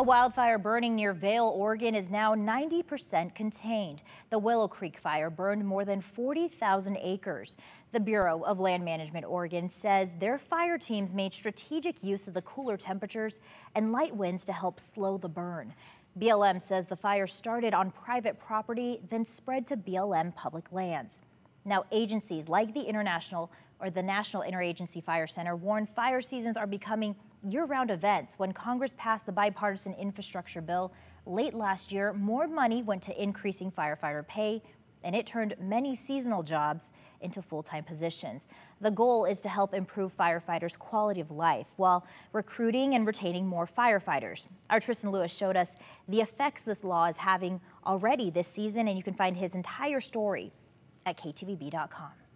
A wildfire burning near Vale, Oregon is now 90% contained. The Willow Creek fire burned more than 40,000 acres. The Bureau of Land Management Oregon says their fire teams made strategic use of the cooler temperatures and light winds to help slow the burn. BLM says the fire started on private property, then spread to BLM public lands. Now, agencies like the International or the National Interagency Fire Center warn fire seasons are becoming year-round events. When Congress passed the bipartisan infrastructure bill late last year, more money went to increasing firefighter pay, and it turned many seasonal jobs into full-time positions. The goal is to help improve firefighters' quality of life while recruiting and retaining more firefighters. Our Tristan Lewis showed us the effects this law is having already this season, and you can find his entire story at ktvb.com.